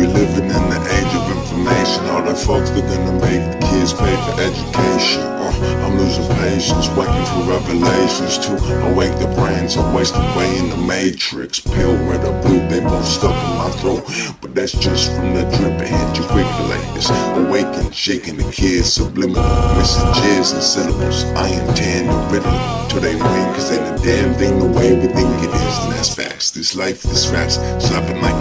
We living in the age of information. All the folks they're gonna make the kids pay for education. Uh, I'm losing patience, waiting for revelations to awake the brains. I'm wasting away in the matrix. Pale red or blue, they both stuck in my throat. But that's just from the drip like this. Awaken, shaking the kids, subliminal messages and syllables. I intend to riddle till they win, cause ain't a damn thing the way we think it is. And that's facts. This life, this raps, slapping like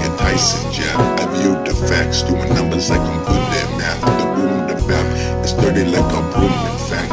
facts, doing numbers like I'm good at math. The boom, the bap, it's dirty like a broom, in fact.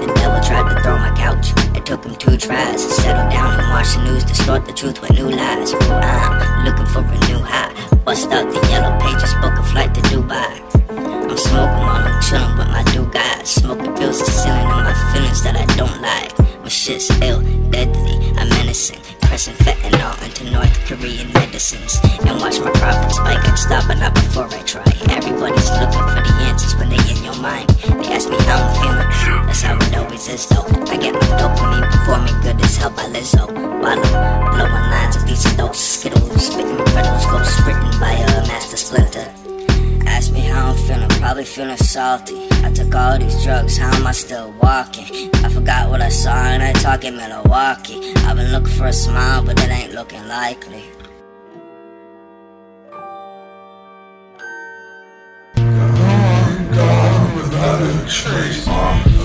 The devil tried to throw my couch. It took him two tries to settle down and watch the news, distort the truth with new lies. I'm looking for a new high. Bust out the yellow pages, book a flight to Dubai. I'm smoking while I'm chilling with my new guys. Smoking pills the ceiling in my feelings that I don't like. My shit's ill, deadly, I'm menacing. Pressing fentanyl into Korean medicines. And watch my profits spike and stop, but not before I try. Everybody's looking for the answers when they in your mind. They ask me how I'm feeling. That's how it always is though. I get my dopamine performing good as hell by Lizzo. While I'm blowing lines of these adults, feeling, salty. I took all these drugs, how am I still walking? I forgot what I saw and I talk in Milwaukee. I've been looking for a smile, but it ain't looking likely. without a trace. Uh,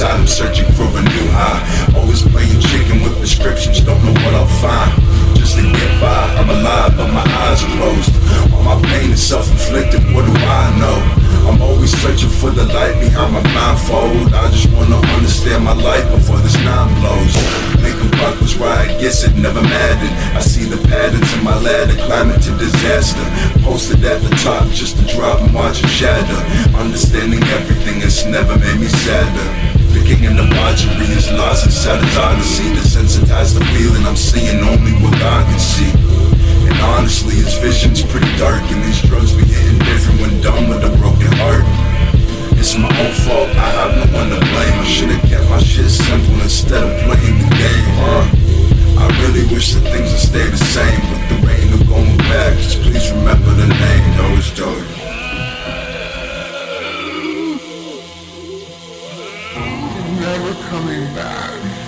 I'm searching for a new high. Always playing chicken with prescriptions, don't know what I'll find. Just to get by, I'm alive, but my eyes are closed. All my pain is self-inflicted, what do I know? I'm always searching for the light behind my blindfold. I just wanna understand my life before this nine blows. Making progress where I guess it never mattered. I see the patterns in my ladder climbing to disaster. Posted at the top just to drop and watch it shatter. Understanding everything has never made me sadder. Picking in the pottery is lies inside a lie to see. Desensitized the feeling I'm seeing only what God can see. And honestly his vision's pretty dark And these drugs be getting different when done with a broken heart. It's my own fault, I have no one to blame. I should've kept my shit simple instead of playing the game, huh? I really wish that things would stay the same But there ain't no going back, just please remember the name, no it's dark. back.